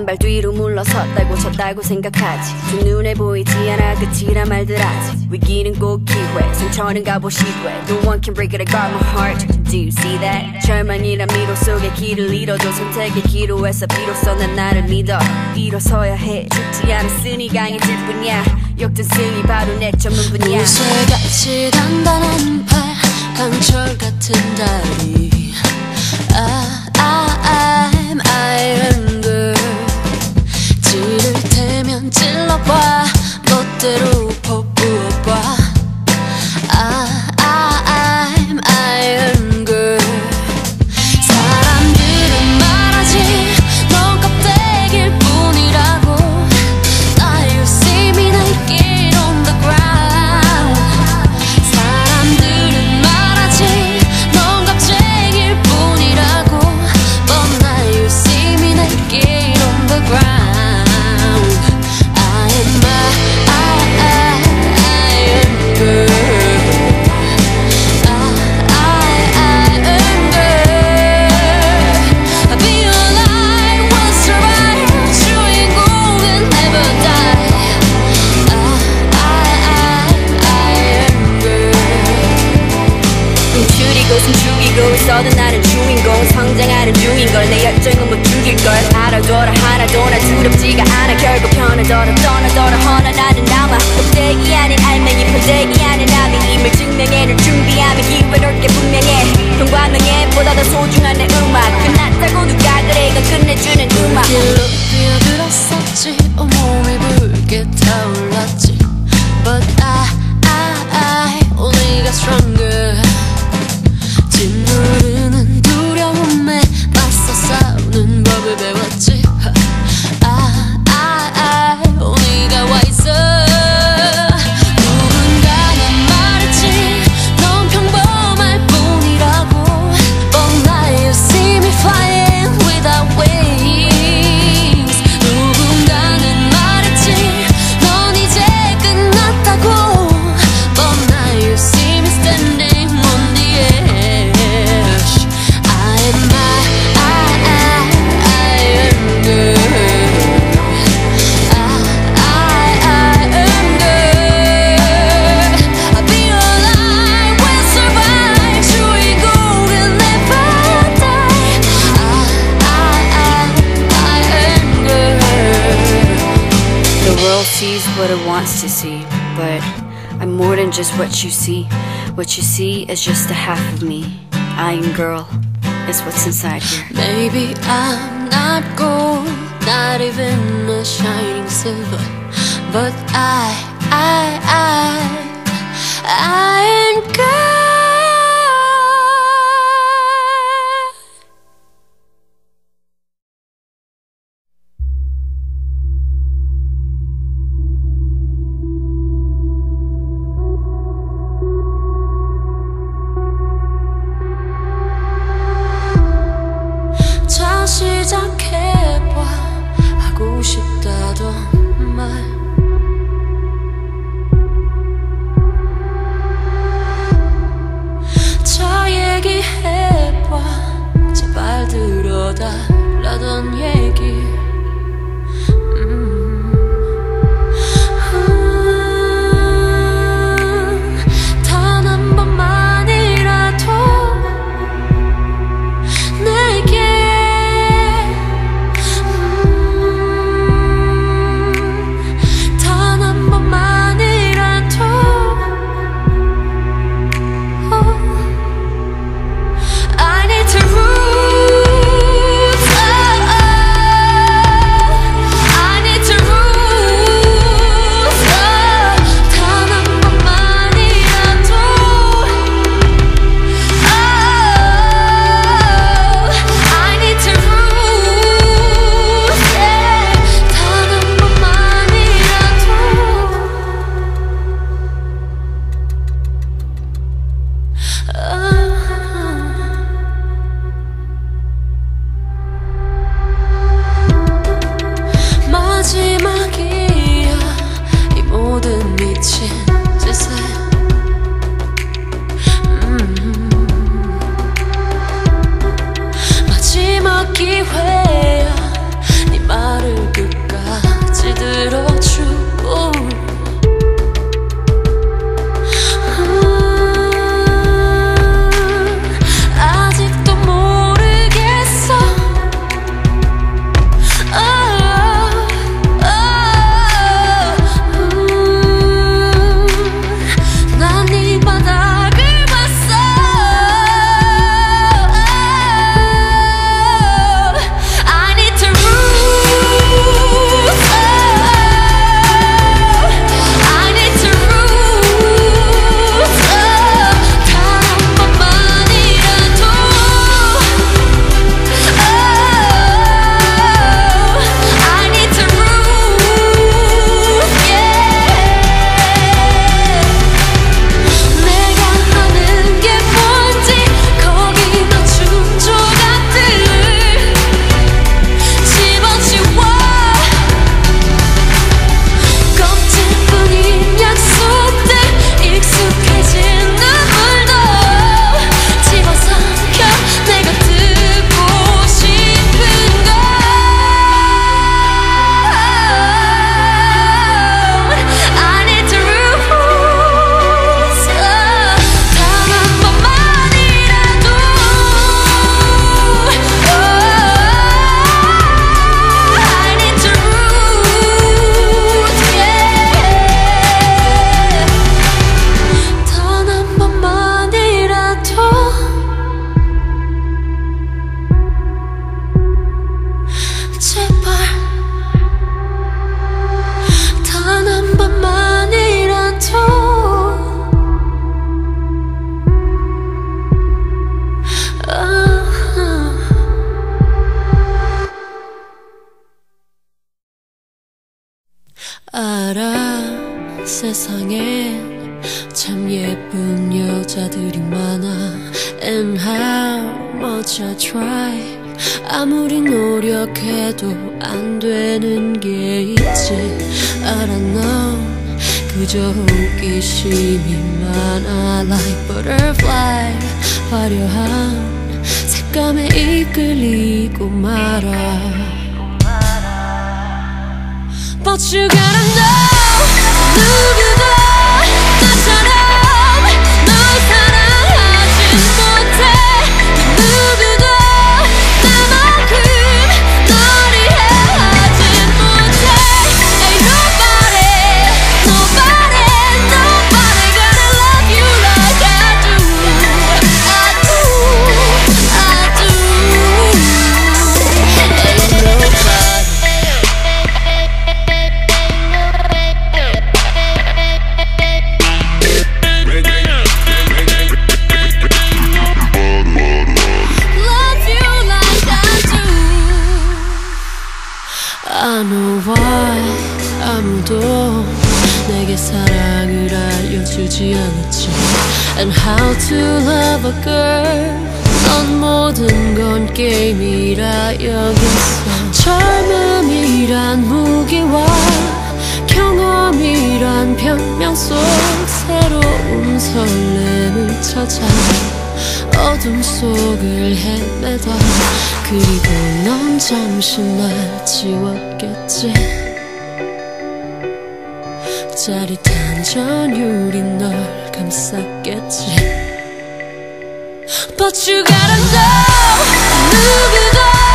한 발 뒤로 물러섰다고 졌다고 생각하지. 두 눈에 보이지 않아 끝이라 말들 하지. 위기는 꼭 기회 상처는 값없이 돼. No one can break it I got my heart. Do you see that? 절망이란 미로 속에 길을 잃어도 선택의 기로에서 비로소 난 나를 믿어. 일어서야 해. 죽지 않았으니 강해질 뿐이야. 역전 승이 바로 내 전문분이야. 우쇠같이 단단한 팔 강철 같은 다리. 아, 아, 꿈추리고 숨죽이고 있어도 나는 주인공 성장하는 중인걸. 내 열정은 못 죽일걸. 알아둬라 하나도 나 두렵지가 않아. 결국 편하더라 떠나더라 허나 나는 남아 껍데기 아닌 알맹이 퍼대기 아닌 나비 임을 증명해낼 준비하면 기분 올게 분명해. 평범명예보다 더 소중한 내 음악. 끝났다고 누가 그래? 이건 끝내주는 음악. 길로 뛰어들었었지. 온몸이 붉게 타올랐지. But I, what you see. What you see is just a half of me. Iron Girl is what's inside here. Maybe I'm not gold, not even a shining silver, but I, I, I, I But you gotta know 쉽지 않았지 And how to love a girl. 넌 모든 건 게임이라 여겼어 젊음이란 무기와 경험이란 변명 속 새로운 설렘을 찾아 어둠 속을 헤매다. 그리고 넌 잠시 날 지웠겠지. 짜릿해. 전율이 널 감쌌겠지 But you gotta know 누구도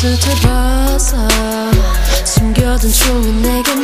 햇빛을 잡아서 숨겨둔 추억 내게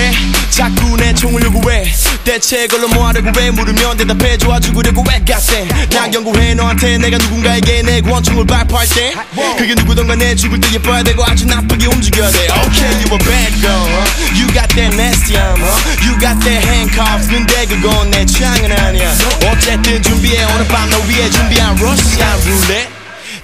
왜 자꾸 내 총을 요구해. 대체 걸로 뭐하려고 왜 물으면 대답해. 좋아 죽으려고 왜 갓세? 난 경고해. 너한테 내가 누군가에게 내 권총을 발포할 때 그게 누구던가 내 죽을 때 예뻐야 되고 아주 나쁘게 움직여야 돼. Okay you a bad girl You got that nasty armor You got that handcuffs. 근데 그건 내 취향은 아니야. 어쨌든 준비해. 오늘 밤 너 위해 준비한 러시안 룰렛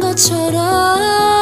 것처럼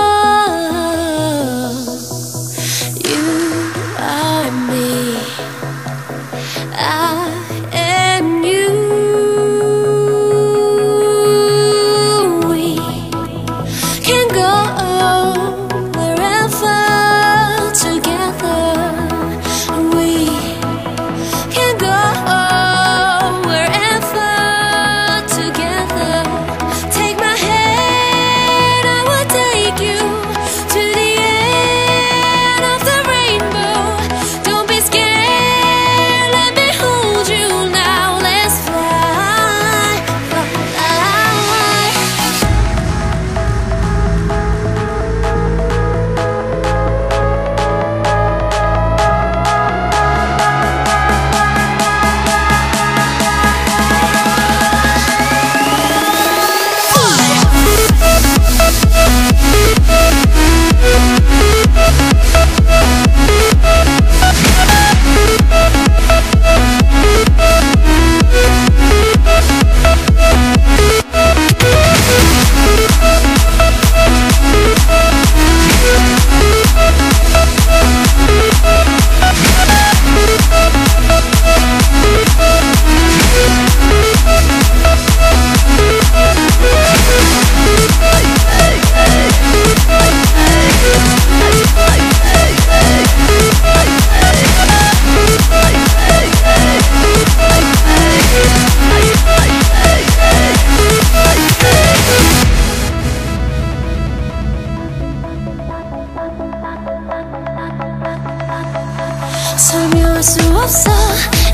수 없어.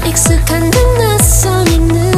익숙한 듯 낯선 있는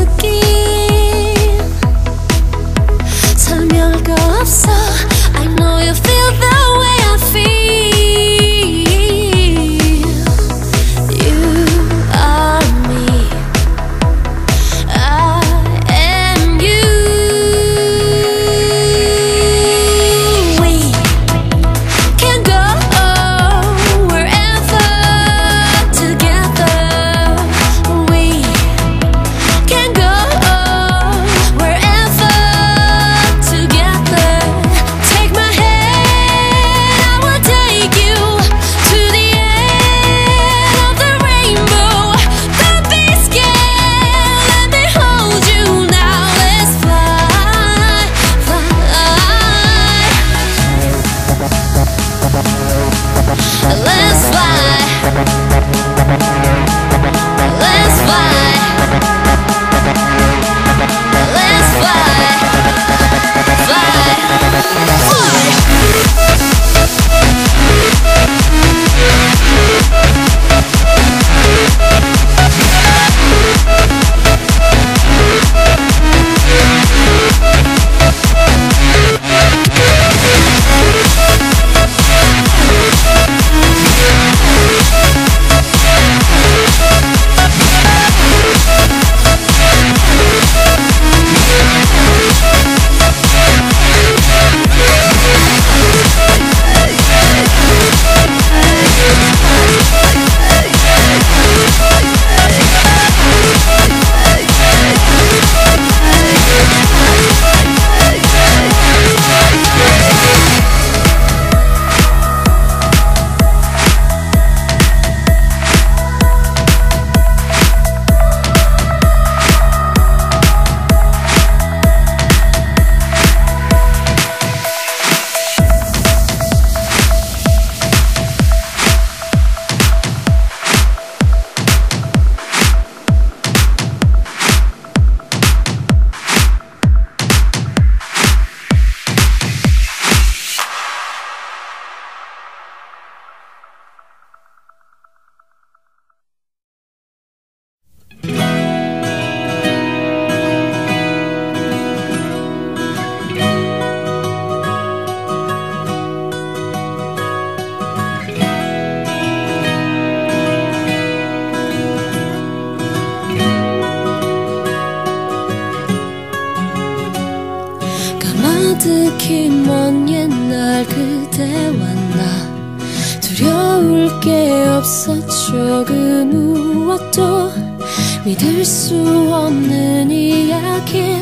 줄 수 없는 이야기.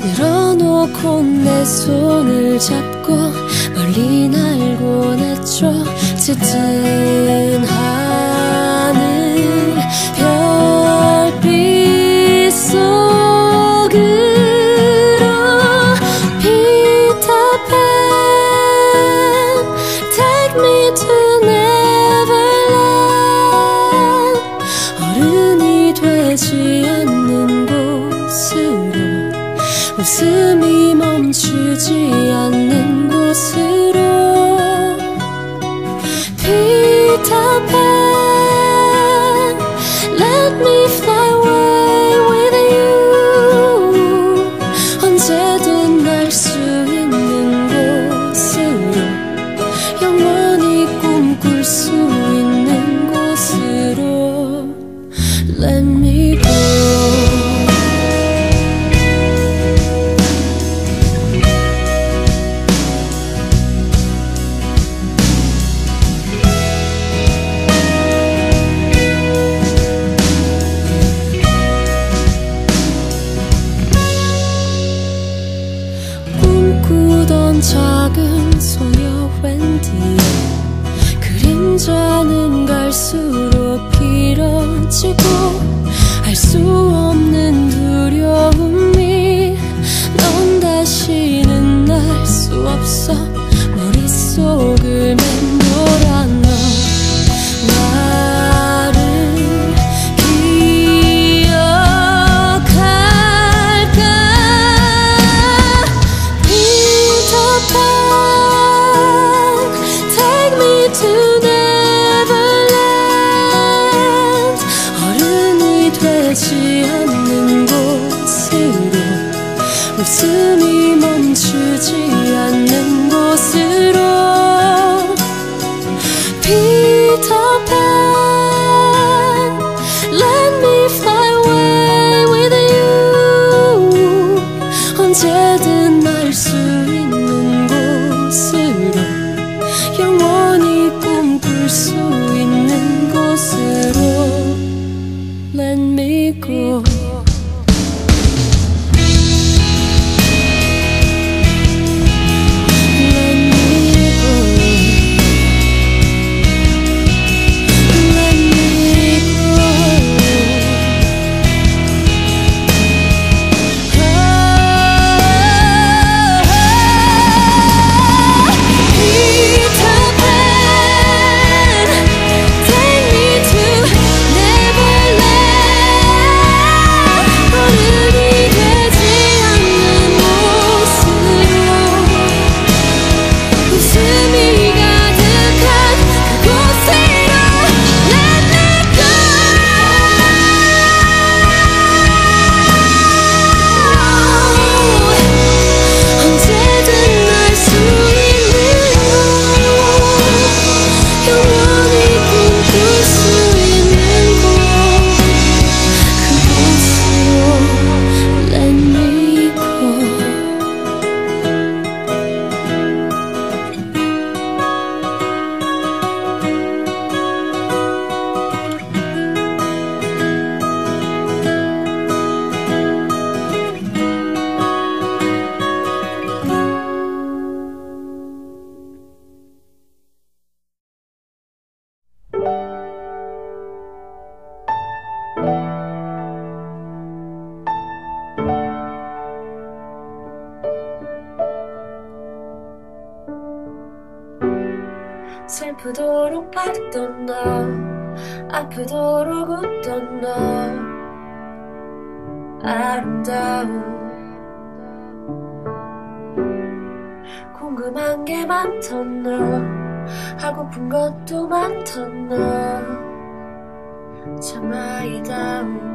늘어놓고 내 손을 잡고 멀리 날곤 했죠. 드디 似迷梦，去记。 했던 너 아프도록 웃던 너 아름다운 궁금한 게 많던 너 하고픈 것도 많던 너 참 아이다운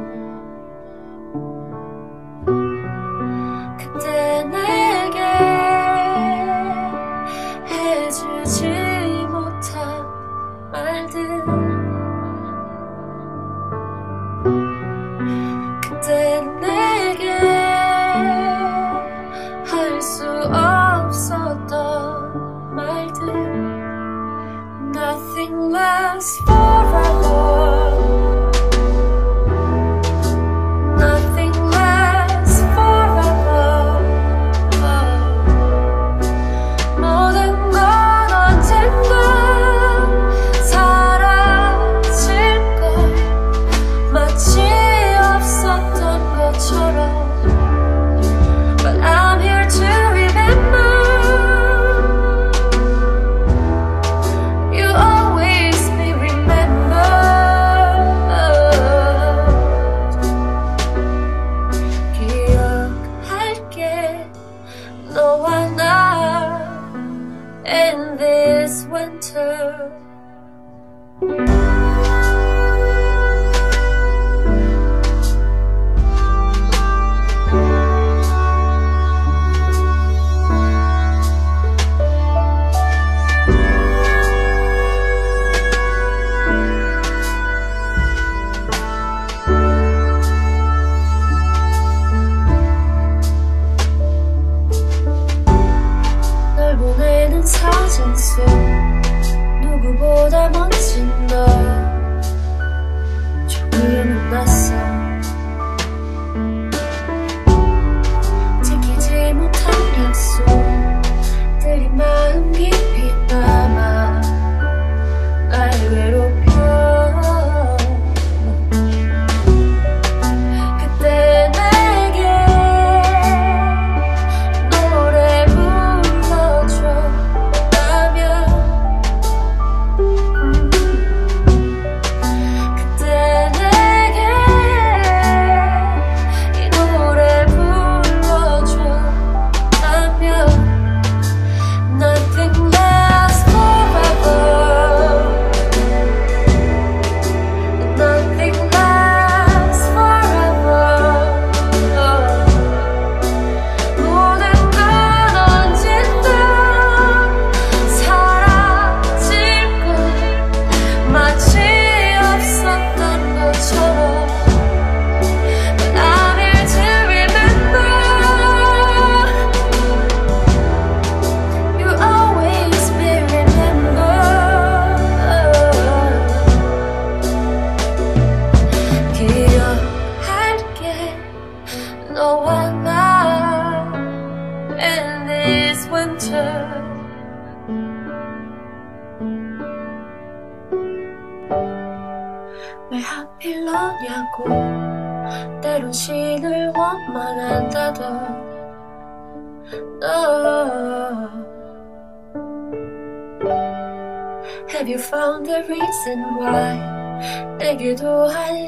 reason why 내게도 알려주겠니